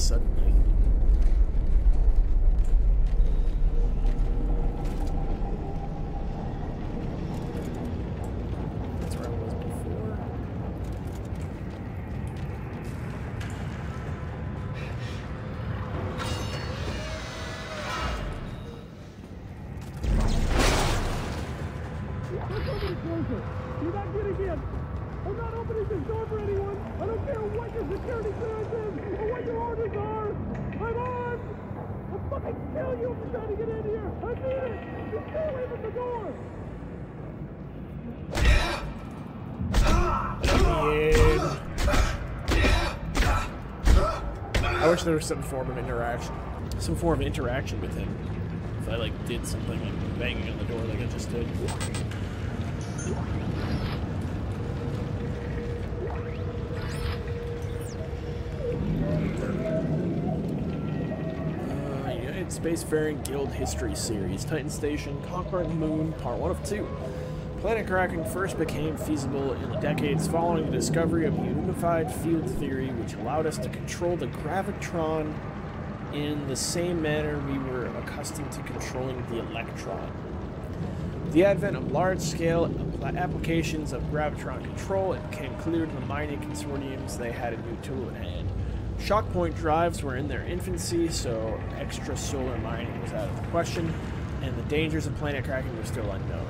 suddenly. You if trying to get in here. I mean it. Just stay away from the door. I wish there was some form of interaction. Some form of interaction with him. If I like did something like banging on the door like I just did. Spacefaring Guild History Series, Titan Station, Conquering the Moon, Part 1 of 2. Planet cracking first became feasible in the decades following the discovery of unified field theory, which allowed us to control the graviton in the same manner we were accustomed to controlling the electron. The advent of large-scale applications of graviton control, it became clear to the mining consortiums they had a new tool in hand. Shockpoint drives were in their infancy, so extra solar mining was out of the question, and the dangers of planet cracking were still unknown.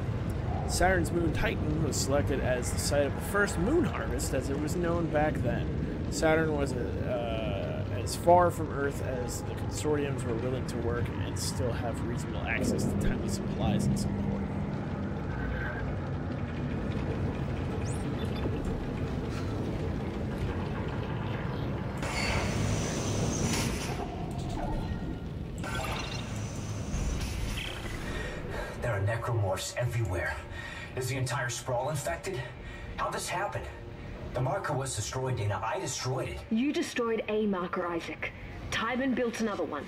Saturn's moon Titan was selected as the site of the first moon harvest as it was known back then. Saturn was uh, as far from Earth as the consortiums were willing to work and still have reasonable access to timely supplies and support. There are everywhere. Is the entire sprawl infected? How'd this happen? The marker was destroyed, Daina. I destroyed it. You destroyed a marker, Isaac. Tiedemann built another one.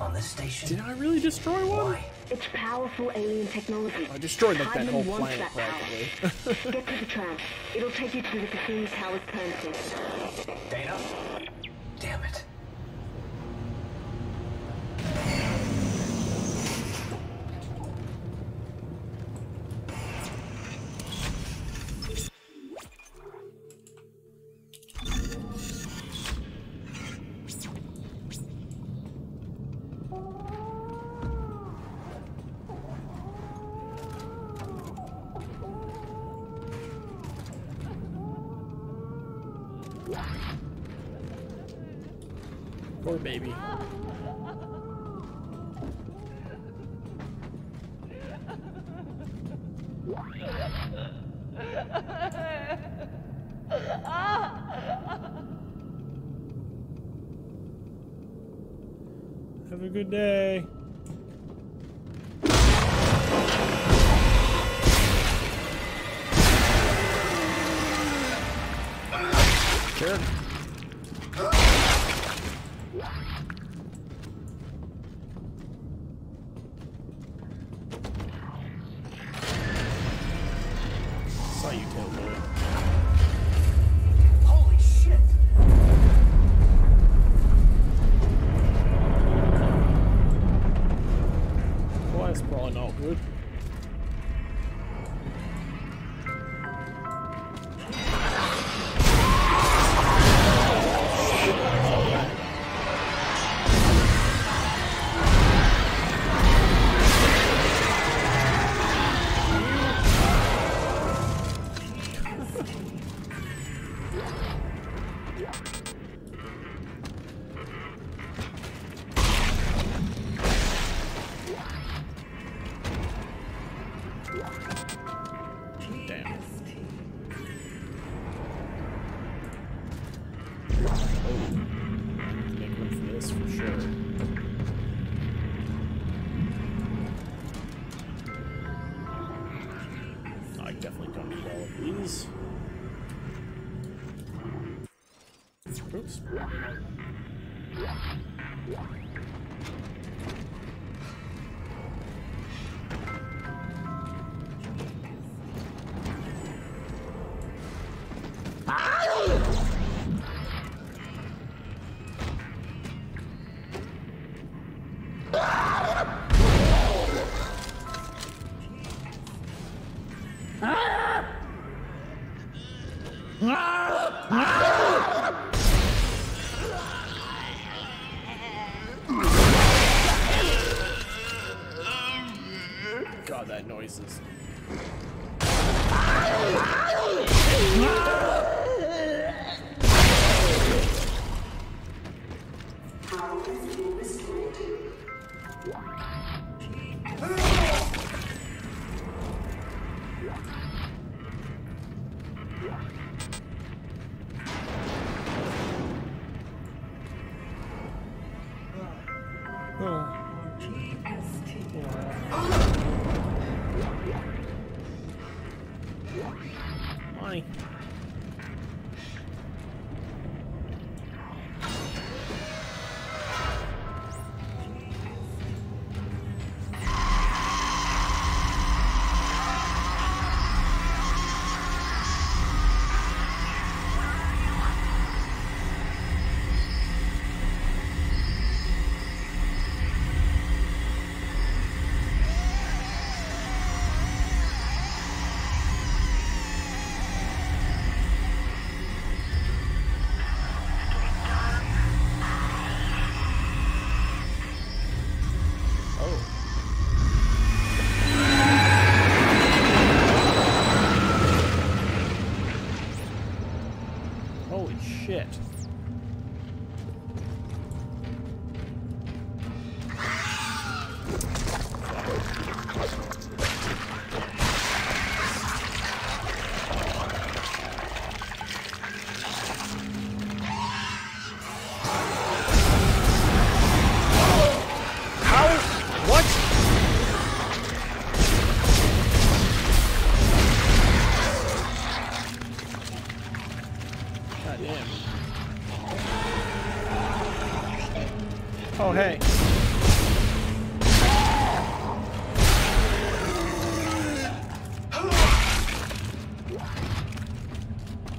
On this station? Did I really destroy one? Why? It's powerful alien technology. I destroyed like that Tiedemann whole wants planet that power. practically. Get to the tram. It'll take you to the Cassini Towers turn station. Daina? Damn it. Poor baby. Have a good day. Saw you, Tailboy. Holy Money.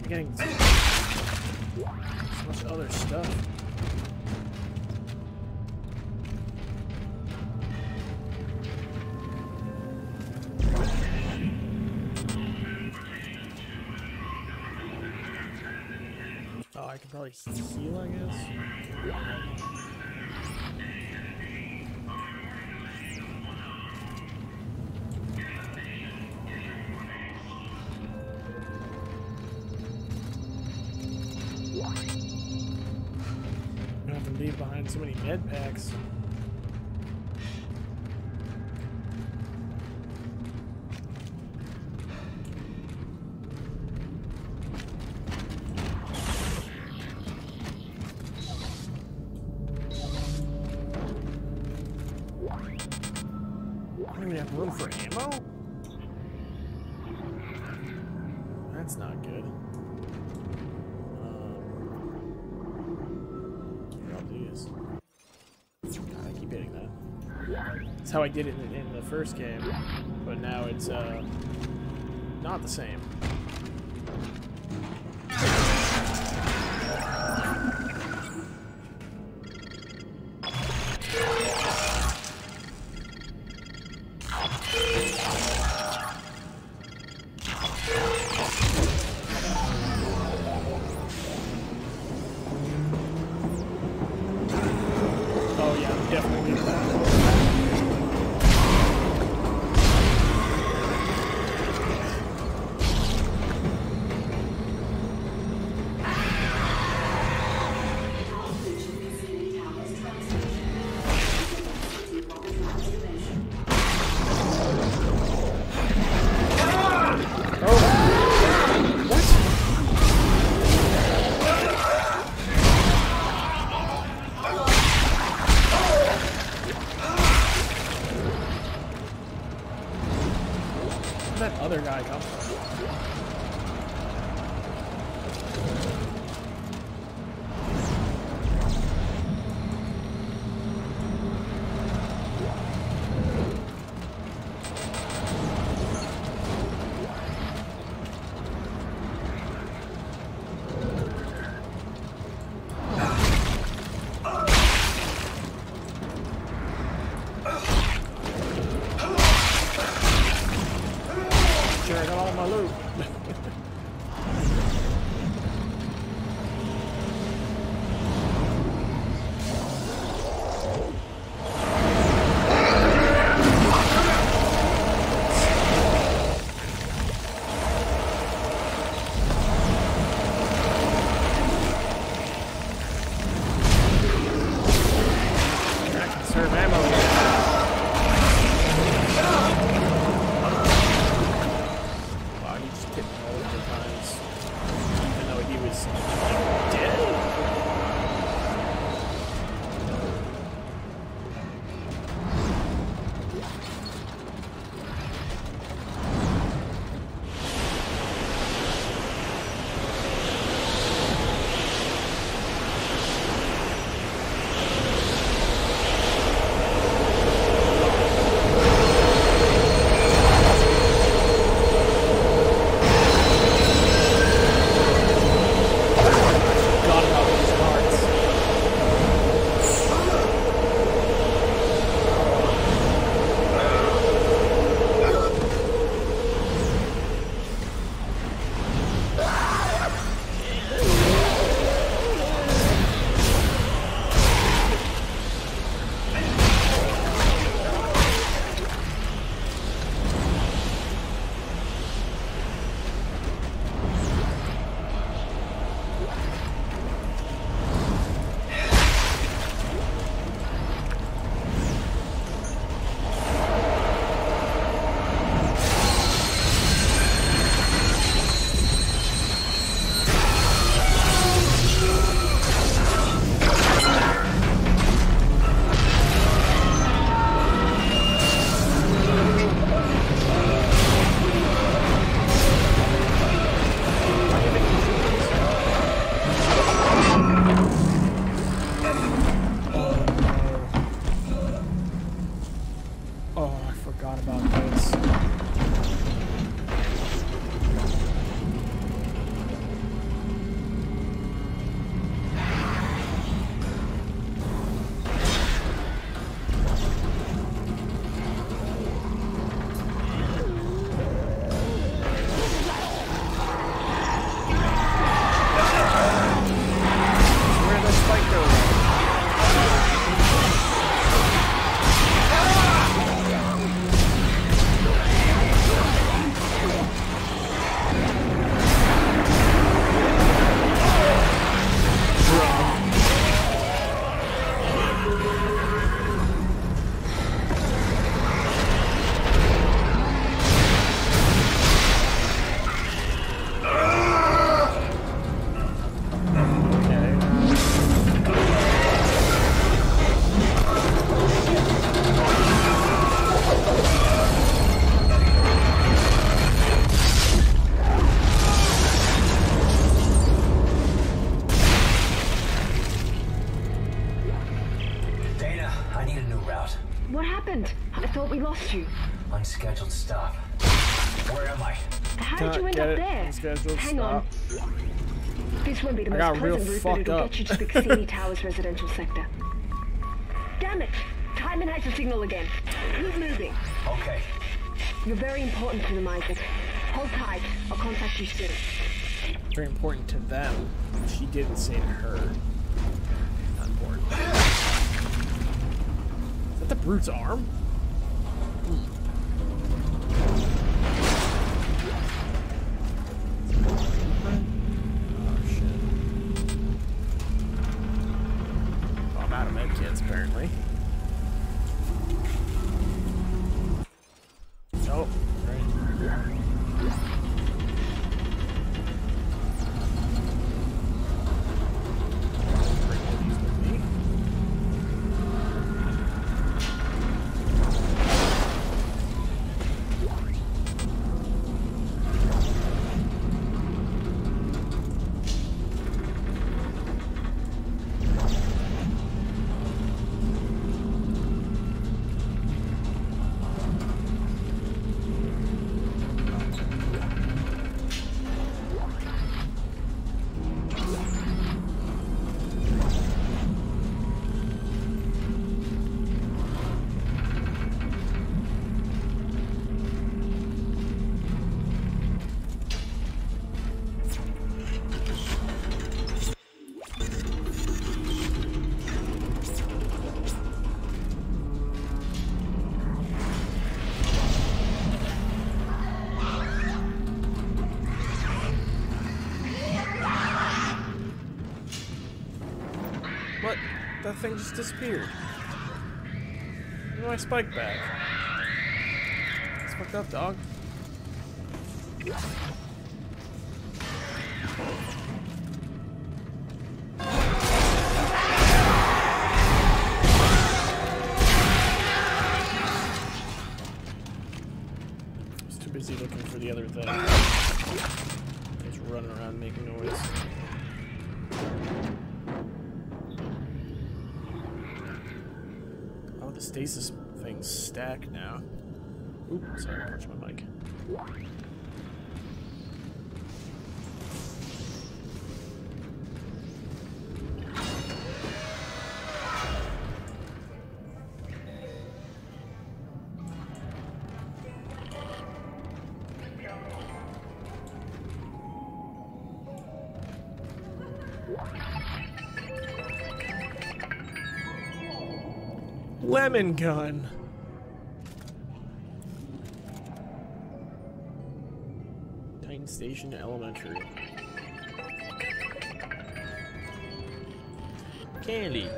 Getting so much other stuff. Oh, I can probably heal, I guess. Have to leave behind so many med packs. First game, but now it's uh, not the same. About Unscheduled stop. Where am I? How did you end up there? Unscheduled Hang stop. on. This won't be the I most got pleasant route, but it'll up. get you to the Cassini Towers residential sector. Damn it! Tiedemann has the signal again. Keep moving. Okay. You're very important to them, Isaac. Hold tight. I'll contact you soon. Very important to them. She didn't say to her. Not important. Is that the brute's arm? I'm out of medkits apparently. Thing just disappeared. Where's my spike back? It's fucked up, dog. Stasis thing's stacked now. Oop, sorry, I touched my mic. Lemon gun. Titan Station Elementary. Candy.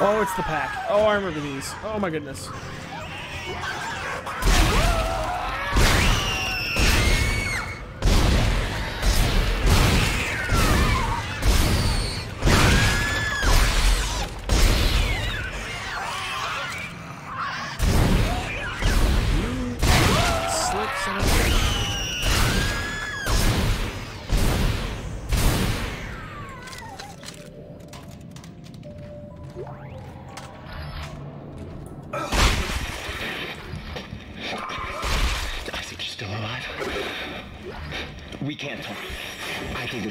Oh, it's the pack. Oh, I remember these. Oh my goodness.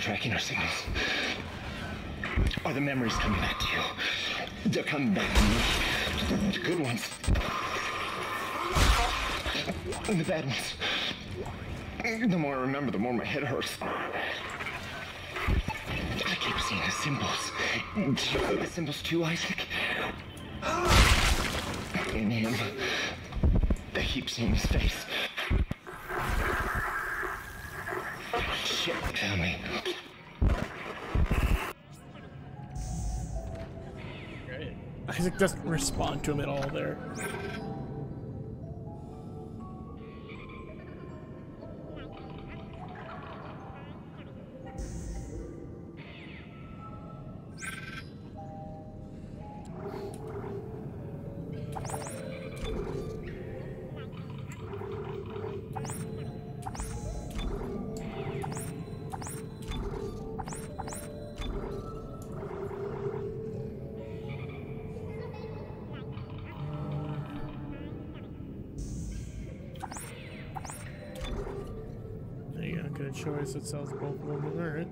Tracking our signals. Are the memories coming back to you? They're coming back to me. The good ones. And the bad ones. The more I remember, the more my head hurts. I keep seeing the symbols. The symbols too, Isaac? In him. I keep seeing his face. Great. Isaac doesn't respond to him at all. There choice. It sells both of them. Alright.